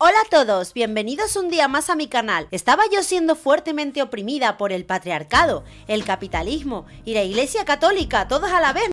Hola a todos, bienvenidos un día más a mi canal. Estaba yo siendo fuertemente oprimida por el patriarcado, el capitalismo y la iglesia católica, todos a la vez.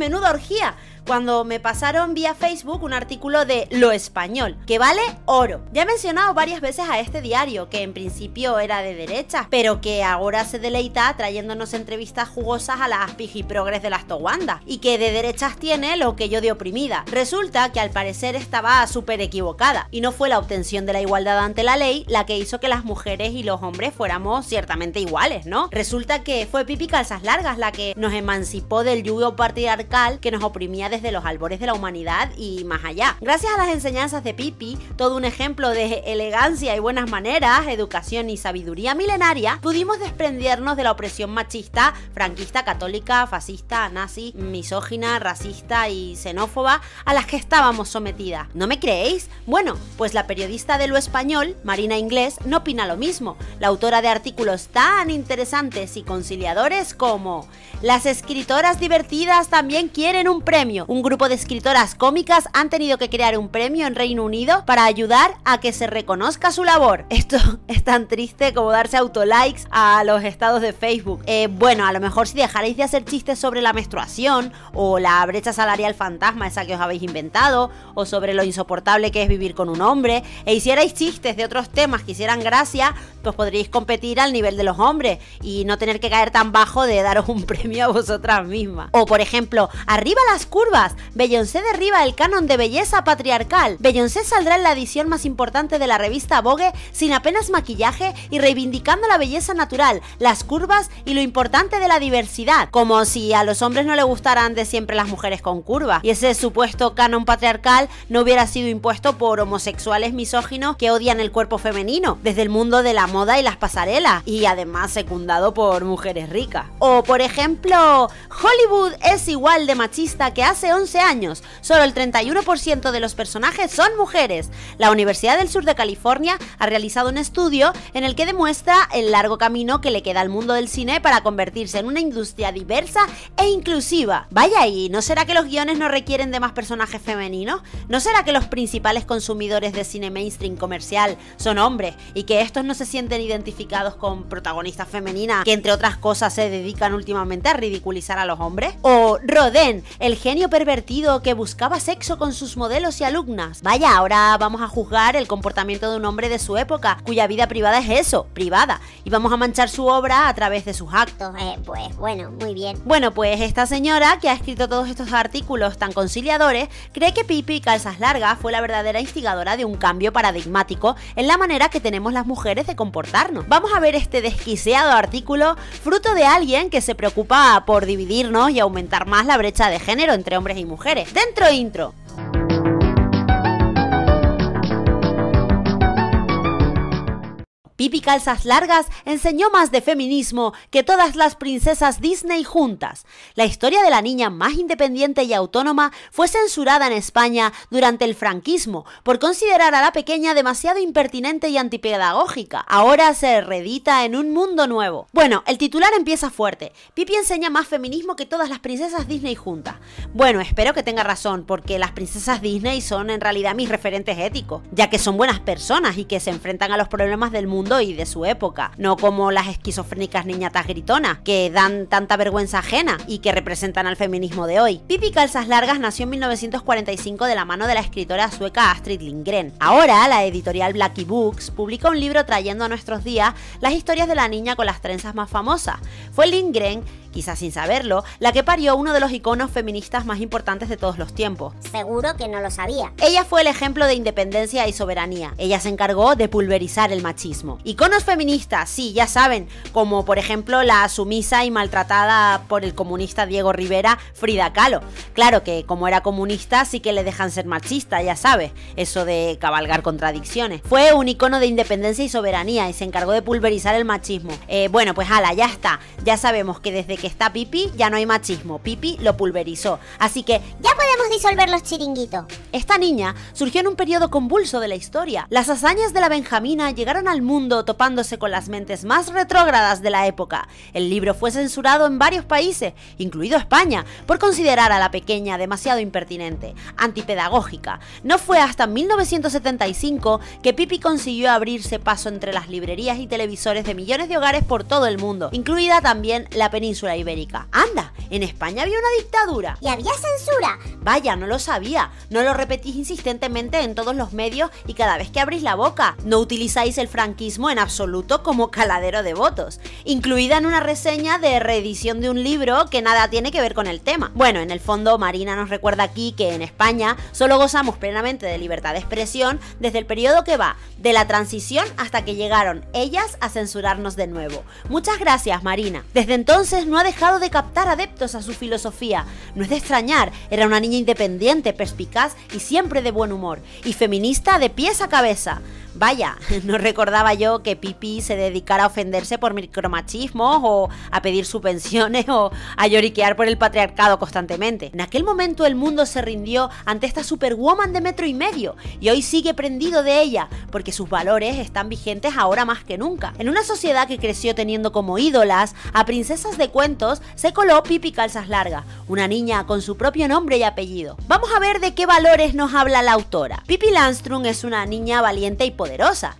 Menuda orgía cuando me pasaron vía Facebook un artículo de Lo Español, que vale oro. Ya he mencionado varias veces a este diario, que en principio era de derecha, pero que ahora se deleita trayéndonos entrevistas jugosas a las progres de las Towanda, y que de derechas tiene lo que yo de oprimida. Resulta que al parecer estaba súper equivocada, y no fue la obtención de la igualdad ante la ley la que hizo que las mujeres y los hombres fuéramos ciertamente iguales, ¿no? Resulta que fue Pipi Calzas Largas la que nos emancipó del yugo patriarcal que nos oprimía desde los albores de la humanidad y más allá. Gracias a las enseñanzas de Pipi, todo un ejemplo de elegancia y buenas maneras, educación y sabiduría milenaria, pudimos desprendernos de la opresión machista, franquista, católica, fascista, nazi, misógina, racista y xenófoba a las que estábamos sometidas. ¿No me creéis? Bueno, pues la periodista de lo español, Marina Inglés, no opina lo mismo. La autora de artículos tan interesantes y conciliadores como Las escritoras divertidas también quieren un premio, un grupo de escritoras cómicas han tenido que crear un premio en Reino Unido para ayudar a que se reconozca su labor. Esto es tan triste como darse autolikes a los estados de Facebook. Eh, bueno, a lo mejor si dejaréis de hacer chistes sobre la menstruación o la brecha salarial fantasma esa que os habéis inventado o sobre lo insoportable que es vivir con un hombre e hicierais chistes de otros temas que hicieran gracia, pues podríais competir al nivel de los hombres y no tener que caer tan bajo de daros un premio a vosotras mismas. O por ejemplo, arriba las curvas Beyoncé derriba el canon de belleza patriarcal. Beyoncé saldrá en la edición más importante de la revista Vogue sin apenas maquillaje y reivindicando la belleza natural, las curvas y lo importante de la diversidad. Como si a los hombres no le gustaran de siempre las mujeres con curvas. Y ese supuesto canon patriarcal no hubiera sido impuesto por homosexuales misóginos que odian el cuerpo femenino, desde el mundo de la moda y las pasarelas, y además secundado por mujeres ricas. O por ejemplo, Hollywood es igual de machista que hace 11 años. Solo el 31% de los personajes son mujeres. La Universidad del Sur de California ha realizado un estudio en el que demuestra el largo camino que le queda al mundo del cine para convertirse en una industria diversa e inclusiva. Vaya, ¿y no será que los guiones no requieren de más personajes femeninos? ¿No será que los principales consumidores de cine mainstream comercial son hombres y que estos no se sienten identificados con protagonistas femeninas que entre otras cosas se dedican últimamente a ridiculizar a los hombres? O Rodin, el genio pervertido que buscaba sexo con sus modelos y alumnas. Vaya, ahora vamos a juzgar el comportamiento de un hombre de su época, cuya vida privada es eso, privada, y vamos a manchar su obra a través de sus actos. Eh, pues bueno, muy bien. Bueno, pues esta señora que ha escrito todos estos artículos tan conciliadores cree que Pipi Calzas Largas fue la verdadera instigadora de un cambio paradigmático en la manera que tenemos las mujeres de comportarnos. Vamos a ver este desquiciado artículo, fruto de alguien que se preocupa por dividirnos y aumentar más la brecha de género entre hombres y mujeres. Dentro intro. Pipi Calzas Largas enseñó más de feminismo que todas las princesas Disney juntas. La historia de la niña más independiente y autónoma fue censurada en España durante el franquismo por considerar a la pequeña demasiado impertinente y antipedagógica. Ahora se redita en un mundo nuevo. Bueno, el titular empieza fuerte. Pipi enseña más feminismo que todas las princesas Disney juntas. Bueno, espero que tenga razón, porque las princesas Disney son en realidad mis referentes éticos, ya que son buenas personas y que se enfrentan a los problemas del mundo y de su época, no como las esquizofrénicas niñatas gritonas, que dan tanta vergüenza ajena y que representan al feminismo de hoy. Pipi Calzas Largas nació en 1945 de la mano de la escritora sueca Astrid Lindgren. Ahora, la editorial Blackie Books publica un libro trayendo a nuestros días las historias de la niña con las trenzas más famosas. Fue Lindgren quizás sin saberlo, la que parió uno de los iconos feministas más importantes de todos los tiempos. Seguro que no lo sabía. Ella fue el ejemplo de independencia y soberanía. Ella se encargó de pulverizar el machismo. Iconos feministas, sí, ya saben, como por ejemplo la sumisa y maltratada por el comunista Diego Rivera, Frida Kahlo. Claro que como era comunista sí que le dejan ser machista, ya sabes, eso de cabalgar contradicciones. Fue un icono de independencia y soberanía y se encargó de pulverizar el machismo. Eh, bueno, pues ala, ya está. Ya sabemos que desde que está Pipi ya no hay machismo. Pipi lo pulverizó. Así que Ya podemos disolver los chiringuitos. esta niña surgió en un periodo convulso de la historia. Las hazañas de la Benjamina llegaron al mundo topándose con las mentes más retrógradas de la época. El libro fue censurado en varios países, incluido España, por considerar a la pequeña demasiado impertinente, antipedagógica. No fue hasta 1975 que Pipi consiguió abrirse paso entre las librerías y televisores de millones de hogares por todo el mundo, incluida también la península ibérica. Anda, en España había una dictadura. ¿Y había censura? Vaya, no lo sabía. No lo repetís insistentemente en todos los medios y cada vez que abrís la boca. No utilizáis el franquismo en absoluto como caladero de votos. Incluida en una reseña de reedición de un libro que nada tiene que ver con el tema. Bueno, en el fondo, Marina nos recuerda aquí que en España solo gozamos plenamente de libertad de expresión desde el periodo que va de la transición hasta que llegaron ellas a censurarnos de nuevo. Muchas gracias, Marina. Desde entonces no ha dejado de captar adeptos a su filosofía. No es de extrañar, era una niña independiente, perspicaz y siempre de buen humor, y feminista de pies a cabeza. Vaya, no recordaba yo que Pipi se dedicara a ofenderse por micromachismos o a pedir subvenciones o a lloriquear por el patriarcado constantemente. En aquel momento el mundo se rindió ante esta superwoman de metro y medio y hoy sigue prendido de ella porque sus valores están vigentes ahora más que nunca. En una sociedad que creció teniendo como ídolas a princesas de cuentos, se coló Pipi Calzas Largas, una niña con su propio nombre y apellido. Vamos a ver de qué valores nos habla la autora. Pipi Landström es una niña valiente y poderosa.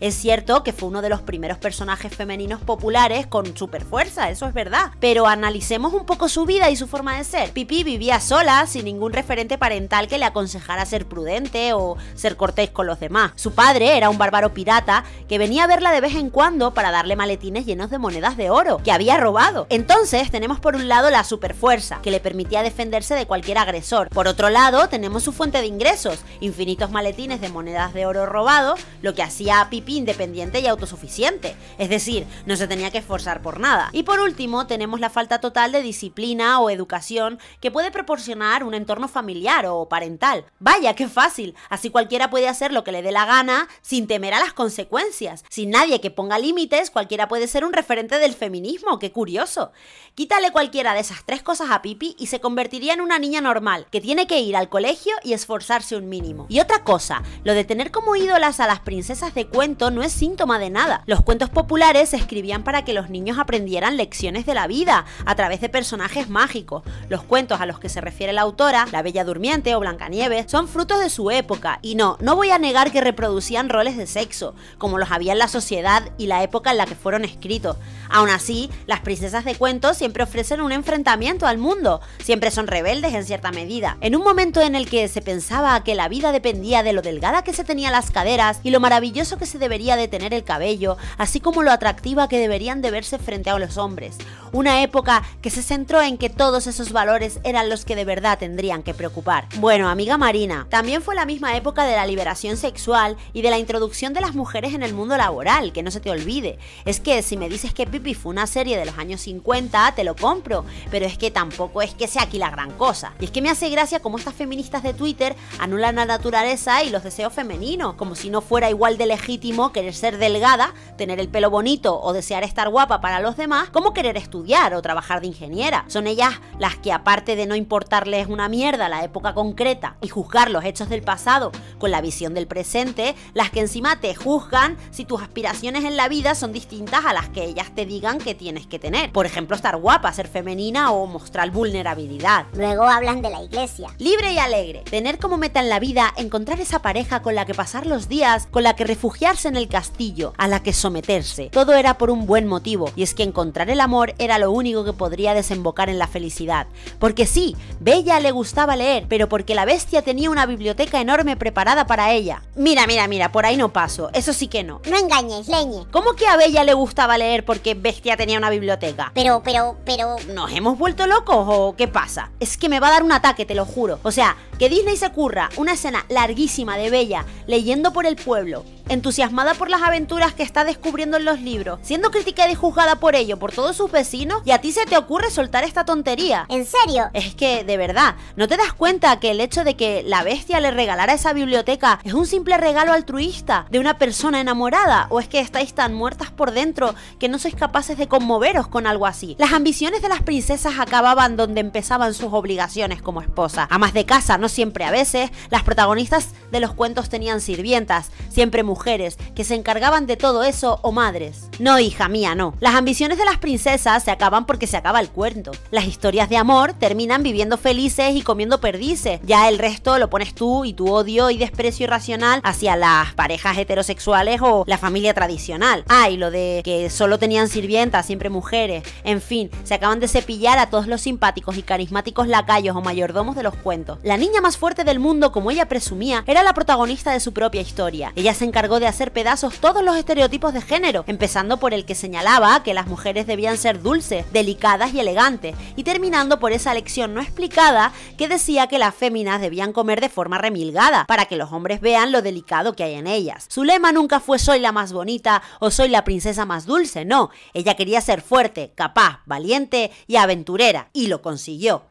Es cierto que fue uno de los primeros personajes femeninos populares con super fuerza, eso es verdad. Pero analicemos un poco su vida y su forma de ser. Pipi vivía sola, sin ningún referente parental que le aconsejara ser prudente o ser cortés con los demás. Su padre era un bárbaro pirata que venía a verla de vez en cuando para darle maletines llenos de monedas de oro que había robado. Entonces tenemos por un lado la superfuerza, que le permitía defenderse de cualquier agresor. Por otro lado tenemos su fuente de ingresos, infinitos maletines de monedas de oro robado, lo que hacía a Pipi independiente y autosuficiente. Es decir, no se tenía que esforzar por nada. Y por último tenemos la falta total de disciplina o educación que puede proporcionar un entorno familiar o parental. Vaya, qué fácil. Así cualquiera puede hacer lo que le dé la gana sin temer a las consecuencias. Sin nadie que ponga límites, cualquiera puede ser un referente del feminismo. Qué curioso. Quítale cualquiera de esas tres cosas a Pipi y se convertiría en una niña normal, que tiene que ir al colegio y esforzarse un mínimo. Y otra cosa, lo de tener como ídolas a las princesas de cuento no es síntoma de nada. Los cuentos populares se escribían para que los niños aprendieran lecciones de la vida a través de personajes mágicos. Los cuentos a los que se refiere la autora, La Bella Durmiente o Blancanieves, son frutos de su época. Y no, no voy a negar que reproducían roles de sexo, como los había en la sociedad y la época en la que fueron escritos. Aún así, las princesas de cuentos siempre ofrecen un enfrentamiento al mundo, siempre son rebeldes en cierta medida. En un momento en el que se pensaba que la vida dependía de lo delgada que se tenía las caderas y lo maravilloso que se debería de tener el cabello, así como lo atractiva que deberían de verse frente a los hombres. Una época que se centró en que todos esos valores eran los que de verdad tendrían que preocupar. Bueno, amiga Marina, también fue la misma época de la liberación sexual y de la introducción de las mujeres en el mundo laboral, que no se te olvide. Es que si me dices que Pipi fue una serie de los años 50, te lo compro, pero es que tampoco es que sea aquí la gran cosa. Y es que me hace gracia cómo estas feministas de Twitter anulan la naturaleza y los deseos femeninos, como si no fuera igual de legítimo querer ser delgada, tener el pelo bonito o desear estar guapa para los demás, como querer estudiar o trabajar de ingeniera. Son ellas las que aparte de no importarles una mierda la época concreta y juzgar los hechos del pasado con la visión del presente, las que encima te juzgan si tus aspiraciones en la vida son distintas a las que ellas te digan que tienes que tener. Por ejemplo, estar guapa, ser femenina o mostrar vulnerabilidad. Luego hablan de la iglesia. Libre y alegre. Tener como meta en la vida encontrar esa pareja con la que pasar los días, con la que refugiarse en el castillo, a la que someterse. Todo era por un buen motivo, y es que encontrar el amor era lo único que podría desembocar en la felicidad. Porque sí, Bella le gustaba leer, pero porque la bestia tenía una biblioteca enorme preparada para ella. Mira, mira, mira, por ahí no paso, eso sí que no. No engañes, leñe. ¿Cómo que a Bella le gustaba leer porque Bestia tenía una biblioteca? Pero, pero, pero... ¿Nos hemos vuelto locos o qué pasa? Es que me va a dar un ataque, te lo juro. O sea, que Disney se curra una escena larguísima de Bella leyendo por el pueblo entusiasmada por las aventuras que está descubriendo en los libros, siendo criticada y juzgada por ello por todos sus vecinos, y a ti se te ocurre soltar esta tontería. ¿En serio? Es que, de verdad, ¿no te das cuenta que el hecho de que la bestia le regalara esa biblioteca es un simple regalo altruista de una persona enamorada? ¿O es que estáis tan muertas por dentro que no sois capaces de conmoveros con algo así? Las ambiciones de las princesas acababan donde empezaban sus obligaciones como esposa. Amas de casa, no siempre a veces, las protagonistas de los cuentos tenían sirvientas, siempre mujeres, que se encargaban de todo eso o madres. No, hija mía, no. Las ambiciones de las princesas se acaban porque se acaba el cuento. Las historias de amor terminan viviendo felices y comiendo perdices. Ya el resto lo pones tú y tu odio y desprecio irracional hacia las parejas heterosexuales o la familia tradicional. Ah, y lo de que solo tenían sirvientas, siempre mujeres. En fin, se acaban de cepillar a todos los simpáticos y carismáticos lacayos o mayordomos de los cuentos. La niña más fuerte del mundo, como ella presumía, era la protagonista de su propia historia. Ella se encargó de hacer pedazos todos los estereotipos de género, empezando por el que señalaba que las mujeres debían ser dulces, delicadas y elegantes, y terminando por esa lección no explicada que decía que las féminas debían comer de forma remilgada, para que los hombres vean lo delicado que hay en ellas. Su lema nunca fue soy la más bonita o soy la princesa más dulce, no, ella quería ser fuerte, capaz, valiente y aventurera, y lo consiguió.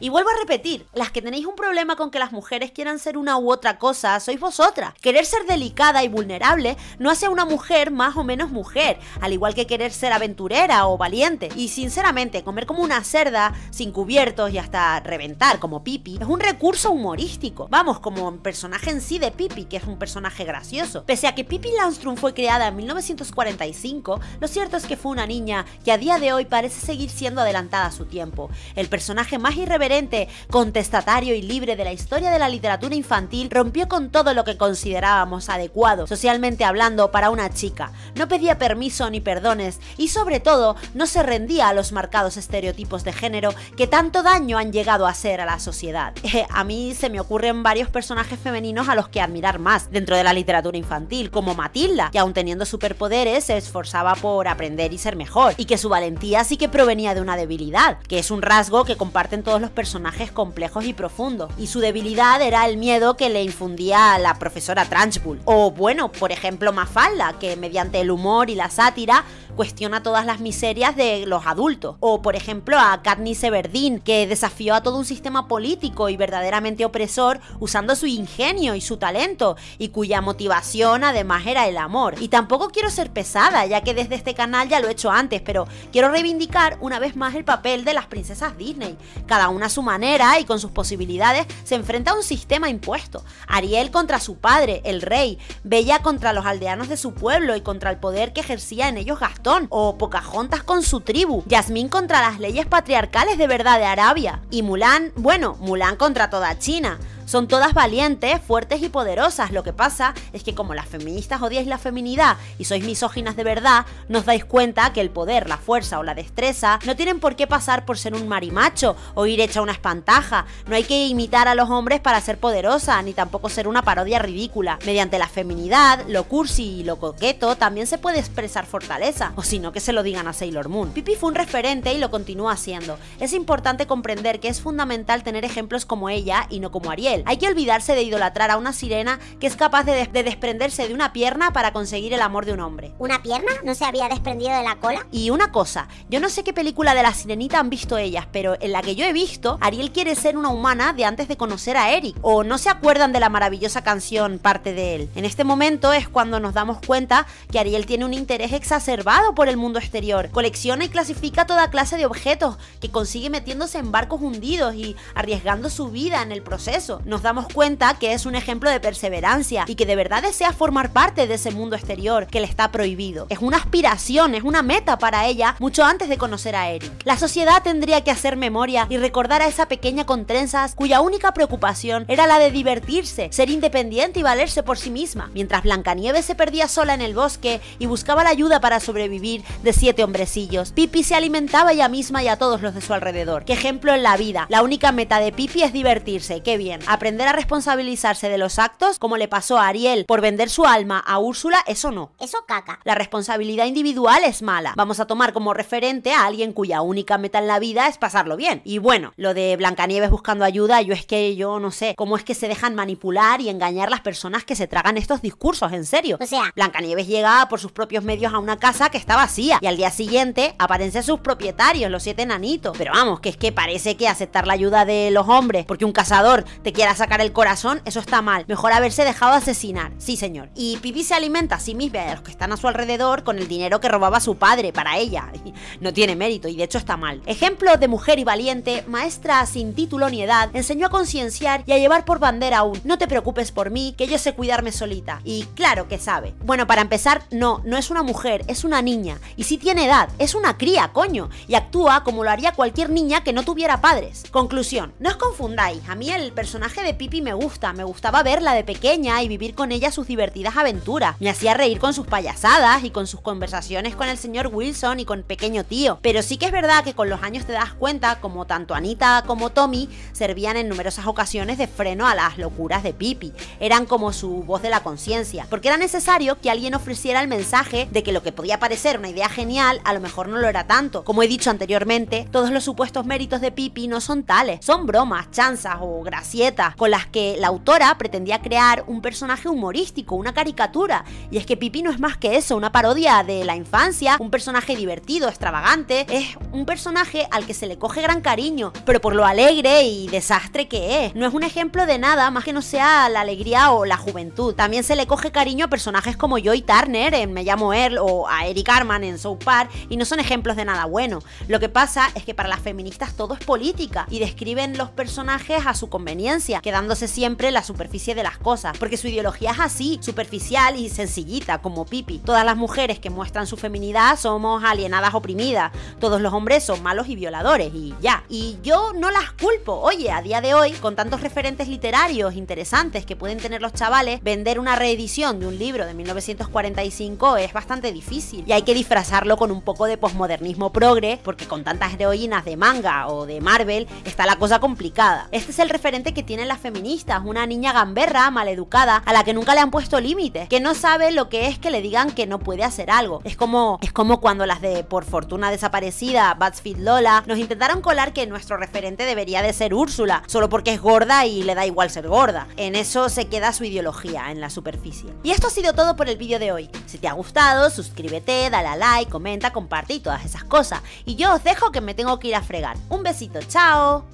Y vuelvo a repetir, las que tenéis un problema con que las mujeres quieran ser una u otra cosa, sois vosotras. Querer ser delicada y vulnerable no hace a una mujer más o menos mujer, al igual que querer ser aventurera o valiente. Y sinceramente, comer como una cerda, sin cubiertos y hasta reventar como Pipi, es un recurso humorístico. Vamos, como un personaje en sí de Pipi, que es un personaje gracioso. Pese a que Pipi Landstrom fue creada en 1945, lo cierto es que fue una niña que a día de hoy parece seguir siendo adelantada a su tiempo. El personaje más irreverente, contestatario y libre de la historia de la literatura infantil, rompió con todo lo que considerábamos adecuado, socialmente hablando, para una chica. No pedía permiso ni perdones y sobre todo no se rendía a los marcados estereotipos de género que tanto daño han llegado a hacer a la sociedad. a mí se me ocurren varios personajes femeninos a los que admirar más dentro de la literatura infantil, como Matilda, que aun teniendo superpoderes se esforzaba por aprender y ser mejor, y que su valentía sí que provenía de una debilidad, que es un rasgo que comparten todos los personajes complejos y profundos. Y su debilidad era el miedo que le infundía a la profesora Trunchbull. O bueno, por ejemplo, Mafalda, que mediante el humor y la sátira cuestiona todas las miserias de los adultos. O por ejemplo a Katniss Everdeen, que desafió a todo un sistema político y verdaderamente opresor usando su ingenio y su talento, y cuya motivación además era el amor. Y tampoco quiero ser pesada, ya que desde este canal ya lo he hecho antes, pero quiero reivindicar una vez más el papel de las princesas Disney. Cada una a su manera y con sus posibilidades se enfrenta a un sistema impuesto. Ariel contra su padre, el rey, Bella contra los aldeanos de su pueblo y contra el poder que ejercía en ellos Gastón, o Pocahontas con su tribu, Yasmín contra las leyes patriarcales de verdad de Arabia, y Mulan, bueno, Mulan contra toda China. Son todas valientes, fuertes y poderosas. Lo que pasa es que como las feministas odiáis la feminidad y sois misóginas de verdad, nos dais cuenta que el poder, la fuerza o la destreza no tienen por qué pasar por ser un marimacho o ir hecha una espantaja. No hay que imitar a los hombres para ser poderosa, ni tampoco ser una parodia ridícula. Mediante la feminidad, lo cursi y lo coqueto también se puede expresar fortaleza, o si no que se lo digan a Sailor Moon. Pipi fue un referente y lo continúa siendo. Es importante comprender que es fundamental tener ejemplos como ella y no como Ariel. Hay que olvidarse de idolatrar a una sirena que es capaz de, de, desprenderse de una pierna para conseguir el amor de un hombre. ¿Una pierna? ¿No se había desprendido de la cola? Y una cosa, yo no sé qué película de la sirenita han visto ellas, pero en la que yo he visto, Ariel quiere ser una humana de antes de conocer a Eric. O no se acuerdan de la maravillosa canción parte de él. En este momento es cuando nos damos cuenta que Ariel tiene un interés exacerbado por el mundo exterior. Colecciona y clasifica toda clase de objetos que consigue metiéndose en barcos hundidos y arriesgando su vida en el proceso nos damos cuenta que es un ejemplo de perseverancia y que de verdad desea formar parte de ese mundo exterior que le está prohibido. Es una aspiración, es una meta para ella mucho antes de conocer a Eric. La sociedad tendría que hacer memoria y recordar a esa pequeña con trenzas cuya única preocupación era la de divertirse, ser independiente y valerse por sí misma. Mientras Blancanieves se perdía sola en el bosque y buscaba la ayuda para sobrevivir de siete hombrecillos, Pipi se alimentaba ella misma y a todos los de su alrededor. Qué ejemplo en la vida. La única meta de Pipi es divertirse. Qué bien Aprender a responsabilizarse de los actos, como le pasó a Ariel por vender su alma a Úrsula, eso no. Eso caca. La responsabilidad individual es mala. Vamos a tomar como referente a alguien cuya única meta en la vida es pasarlo bien. Y bueno, lo de Blancanieves buscando ayuda, yo es que yo no sé cómo es que se dejan manipular y engañar las personas que se tragan estos discursos, en serio. O sea, Blancanieves llega por sus propios medios a una casa que está vacía y al día siguiente aparecen sus propietarios, los siete enanitos. Pero vamos, que es que parece que aceptar la ayuda de los hombres porque un cazador te quiera sacar el corazón, eso está mal. Mejor haberse dejado asesinar. Sí, señor. Y Pipi se alimenta a sí misma y a los que están a su alrededor con el dinero que robaba su padre para ella. No tiene mérito y de hecho está mal. Ejemplo de mujer y valiente, maestra sin título ni edad, enseñó a concienciar y a llevar por bandera un no te preocupes por mí, que yo sé cuidarme solita. Y claro que sabe. Bueno, para empezar, no, no es una mujer, es una niña. Y sí tiene edad, es una cría, coño. Y actúa como lo haría cualquier niña que no tuviera padres. Conclusión, no os confundáis, a mí el personaje de Pipi me gusta, me gustaba verla de pequeña y vivir con ella sus divertidas aventuras. Me hacía reír con sus payasadas y con sus conversaciones con el señor Wilson y con pequeño tío. Pero sí que es verdad que con los años te das cuenta como tanto Anita como Tommy servían en numerosas ocasiones de freno a las locuras de Pipi. Eran como su voz de la conciencia, porque era necesario que alguien ofreciera el mensaje de que lo que podía parecer una idea genial a lo mejor no lo era tanto. Como he dicho anteriormente, todos los supuestos méritos de Pipi no son tales, son bromas, chanzas o gracietas con las que la autora pretendía crear un personaje humorístico, una caricatura. Y es que Pipi no es más que eso, una parodia de la infancia, un personaje divertido, extravagante, es un personaje al que se le coge gran cariño, pero por lo alegre y desastre que es. No es un ejemplo de nada más que no sea la alegría o la juventud. También se le coge cariño a personajes como Joy Turner en Me llamo Earl o a Eric Carman en South Park y no son ejemplos de nada bueno. Lo que pasa es que para las feministas todo es política y describen los personajes a su conveniencia, quedándose siempre en la superficie de las cosas, porque su ideología es así, superficial y sencillita, como Pipi. Todas las mujeres que muestran su feminidad somos alienadas oprimidas, todos los hombres son malos y violadores y ya. Y yo no las culpo. Oye, a día de hoy, con tantos referentes literarios interesantes que pueden tener los chavales, vender una reedición de un libro de 1945 es bastante difícil y hay que disfrazarlo con un poco de posmodernismo progre, porque con tantas heroínas de manga o de Marvel está la cosa complicada. Este es el referente que las feministas, una niña gamberra, maleducada, a la que nunca le han puesto límites, que no sabe lo que es que le digan que no puede hacer algo. Es como es como cuando las de por fortuna desaparecida, Batsfit Lola, nos intentaron colar que nuestro referente debería de ser Úrsula, solo porque es gorda y le da igual ser gorda. En eso se queda su ideología, en la superficie. Y esto ha sido todo por el vídeo de hoy. Si te ha gustado, suscríbete, dale a like, comenta, comparte y todas esas cosas. Y yo os dejo que me tengo que ir a fregar. Un besito, chao.